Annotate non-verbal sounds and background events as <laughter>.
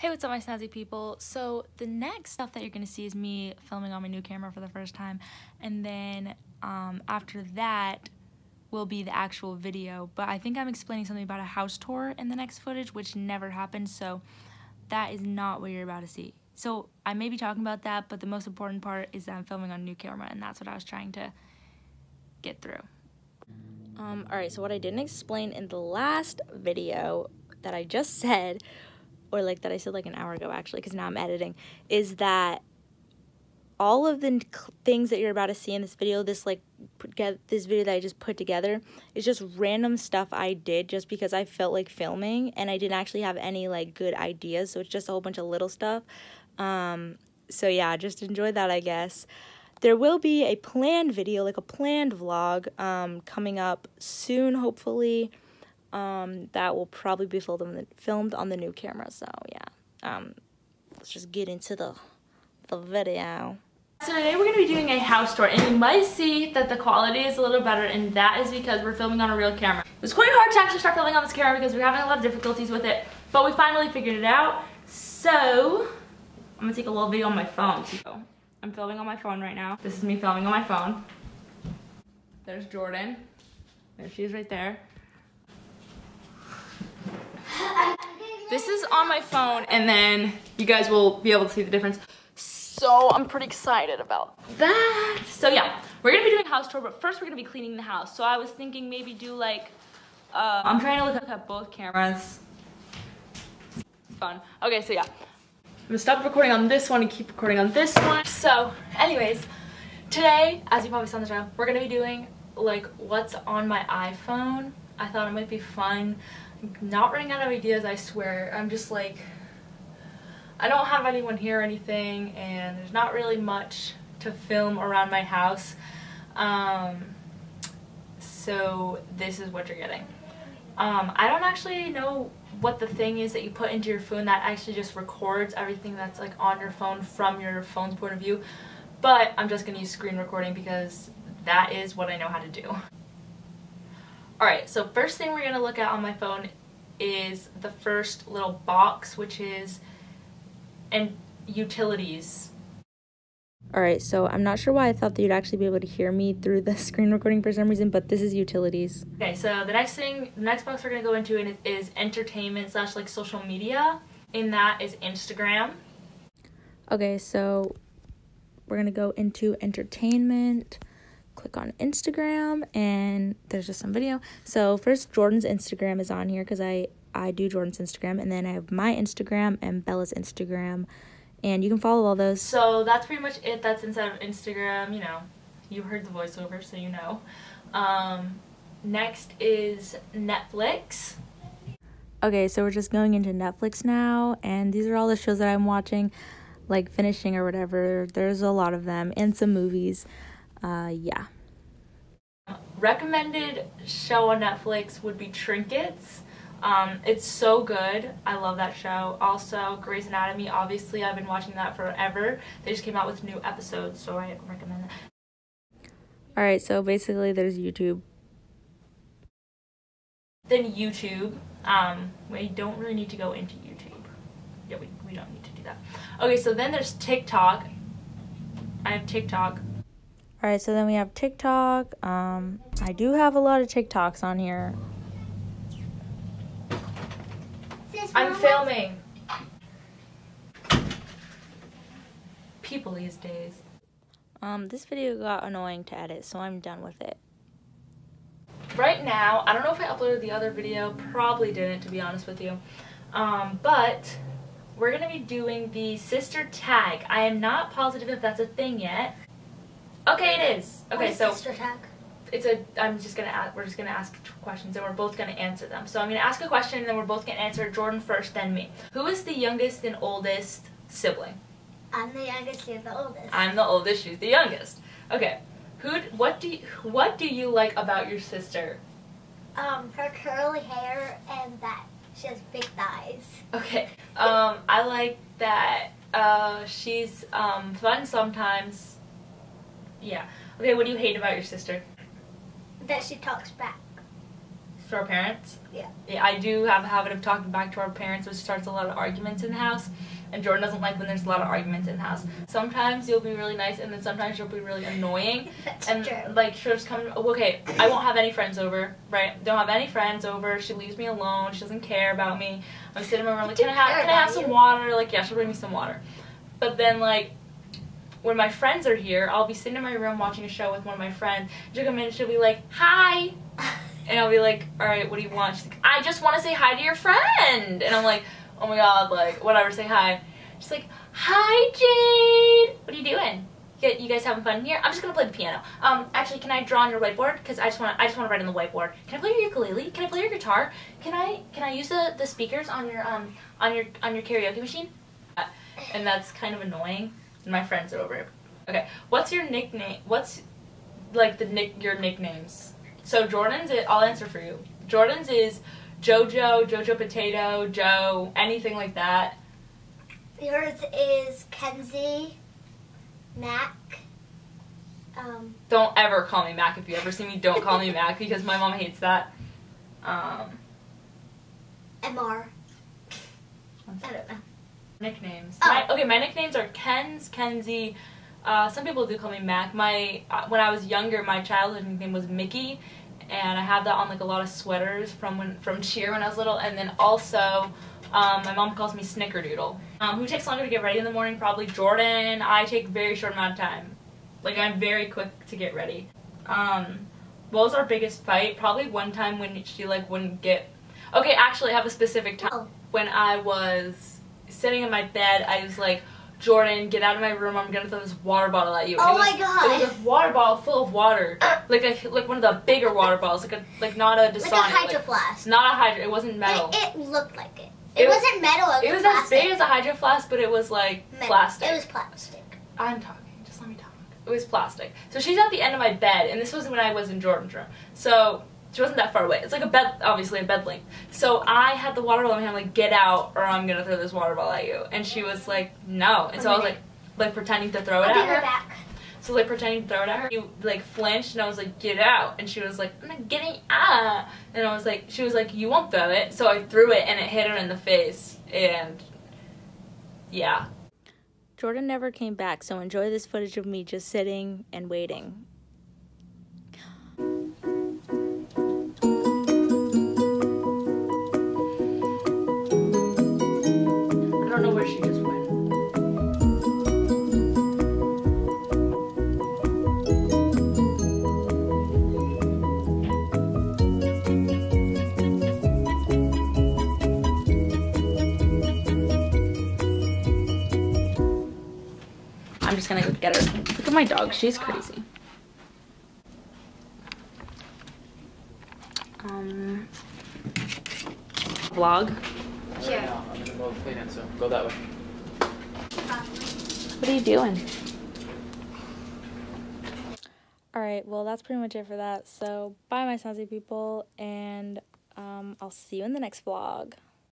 Hey, what's up, my snazzy people? So, the next stuff that you're gonna see is me filming on my new camera for the first time, and then um, after that will be the actual video. But I think I'm explaining something about a house tour in the next footage, which never happened, so that is not what you're about to see. So, I may be talking about that, but the most important part is that I'm filming on a new camera, and that's what I was trying to get through. Um, Alright, so what I didn't explain in the last video that I just said or like that I said like an hour ago actually, because now I'm editing, is that all of the things that you're about to see in this video, this like get this video that I just put together, is just random stuff I did just because I felt like filming and I didn't actually have any like good ideas, so it's just a whole bunch of little stuff. Um, so yeah, just enjoy that I guess. There will be a planned video, like a planned vlog, um, coming up soon, hopefully um, that will probably be filmed on, the, filmed on the new camera. So yeah, um, let's just get into the, the video. So today we're going to be doing a house tour and you might see that the quality is a little better and that is because we're filming on a real camera. It was quite hard to actually start filming on this camera because we are having a lot of difficulties with it, but we finally figured it out. So I'm going to take a little video on my phone. So I'm filming on my phone right now. This is me filming on my phone. There's Jordan. There she is right there. This is on my phone and then you guys will be able to see the difference. So I'm pretty excited about that. So yeah, we're gonna be doing house tour, but first we're gonna be cleaning the house. So I was thinking maybe do like, uh, I'm trying to look at both cameras. It's fun. Okay, so yeah. I'm gonna stop recording on this one and keep recording on this one. So anyways, today, as you probably saw in the title, we're gonna be doing like what's on my iPhone. I thought it might be fun not running out of ideas, I swear. I'm just like, I don't have anyone here or anything, and there's not really much to film around my house. Um, so this is what you're getting. Um, I don't actually know what the thing is that you put into your phone that actually just records everything that's like on your phone from your phone's point of view, but I'm just going to use screen recording because that is what I know how to do. Alright, so first thing we're going to look at on my phone is the first little box, which is and utilities. Alright, so I'm not sure why I thought that you'd actually be able to hear me through the <laughs> screen recording for some reason, but this is utilities. Okay, so the next thing, the next box we're going to go into is entertainment slash like social media. In that is Instagram. Okay, so we're going to go into entertainment click on Instagram and there's just some video. So first Jordan's Instagram is on here because I, I do Jordan's Instagram and then I have my Instagram and Bella's Instagram and you can follow all those. So that's pretty much it that's inside of Instagram, you know. You heard the voiceover so you know. Um, next is Netflix. Okay, so we're just going into Netflix now and these are all the shows that I'm watching like finishing or whatever. There's a lot of them and some movies uh, yeah. Recommended show on Netflix would be Trinkets. Um, it's so good. I love that show. Also, Grey's Anatomy. Obviously, I've been watching that forever. They just came out with new episodes, so I recommend that. Alright, so basically there's YouTube. Then YouTube. Um, we don't really need to go into YouTube. Yeah, we, we don't need to do that. Okay, so then there's TikTok. I have TikTok. All right, so then we have TikTok. Um, I do have a lot of TikToks on here. I'm filming. People these days. Um, this video got annoying to edit, so I'm done with it. Right now, I don't know if I uploaded the other video, probably didn't to be honest with you. Um, but we're gonna be doing the sister tag. I am not positive if that's a thing yet. Okay, it is. Okay, so sister tag? It's a. I'm just gonna. Ask, we're just gonna ask questions, and we're both gonna answer them. So I'm gonna ask a question, and then we're both gonna answer Jordan first, then me. Who is the youngest and oldest sibling? I'm the youngest. You're the oldest. I'm the oldest. She's the youngest. Okay. Who? What do you? What do you like about your sister? Um, her curly hair and that she has big thighs. Okay. Um, I like that. Uh, she's um fun sometimes yeah. Okay, what do you hate about your sister? That she talks back. to our parents. Yeah. Yeah, I do have a habit of talking back to our parents, which starts a lot of arguments in the house. And Jordan doesn't like when there's a lot of arguments in the house. Sometimes you'll be really nice, and then sometimes you'll be really annoying. <laughs> That's and true. like she'll just come. Okay, I won't have any friends over. Right? Don't have any friends over. She leaves me alone. She doesn't care about me. I'm sitting in my room like, can I have can I have some you. water? Like, yeah, she'll bring me some water. But then like. When my friends are here, I'll be sitting in my room watching a show with one of my friends. She'll come in and she'll be like, "Hi," <laughs> and I'll be like, "All right, what do you want?" She's like, "I just want to say hi to your friend," and I'm like, "Oh my god, like whatever, say hi." She's like, "Hi, Jade. What are you doing? You you guys having fun here? I'm just gonna play the piano. Um, actually, can I draw on your whiteboard? Because I just wanna, I just want to write on the whiteboard. Can I play your ukulele? Can I play your guitar? Can I can I use the, the speakers on your um on your on your karaoke machine?" Uh, And that's kind of annoying. My friends are over. Okay, what's your nickname? What's like the nick your nicknames? So Jordan's, it, I'll answer for you. Jordan's is Jojo, Jojo Potato, Joe, anything like that. Yours is Kenzie, Mac. Um, Don't ever call me Mac if you ever see me. Don't call me Mac because my mom hates that. Um, Mr. I don't know. Nicknames. Oh. My, okay, my nicknames are Ken's, Kenzie. Uh, some people do call me Mac. My uh, when I was younger, my childhood nickname was Mickey, and I have that on like a lot of sweaters from when from cheer when I was little. And then also, um, my mom calls me Snickerdoodle. Um, who takes longer to get ready in the morning? Probably Jordan. I take very short amount of time. Like I'm very quick to get ready. Um, what was our biggest fight? Probably one time when she like wouldn't get. Okay, actually, I have a specific time Oh. when I was sitting in my bed. I was like, Jordan, get out of my room. I'm gonna throw this water bottle at you. And Oh was, my God. It was a water bottle full of water, like a like one of the bigger water bottles, like a like not a Like a Dasani, hydro flask. not a hydro. It wasn't metal. It, it looked like it. It, It was- wasn't metal. It was, It was as big as a hydro flask, but it was like Metal. plastic. It was plastic. I'm talking. Just let me talk. It was plastic. So she's at the end of my bed, and this was when I was in Jordan's room. So she wasn't that far away. It's like a bed, obviously a bed length. So I had the water bottle in my hand, like get out, or I'm gonna throw this water bottle at you. And she was like, no. And so I was like, like pretending to throw it I'll at her. right back. So like pretending to throw it at her. You like flinched, and I was like, get out. And she was like, I'm not getting out. And I was like, she was like, you won't throw it. So I threw it, and it hit her in the face. And yeah. Jordan never came back, so enjoy this footage of me just sitting and waiting. Just gonna go get her. Look at my dog, she's crazy. Um, vlog. Sure. Right now, I'm in the middle of cleaning, so go that way. What are you doing? Alright, well, that's pretty much it for that. So, bye, my snazzy people, and um, I'll see you in the next vlog.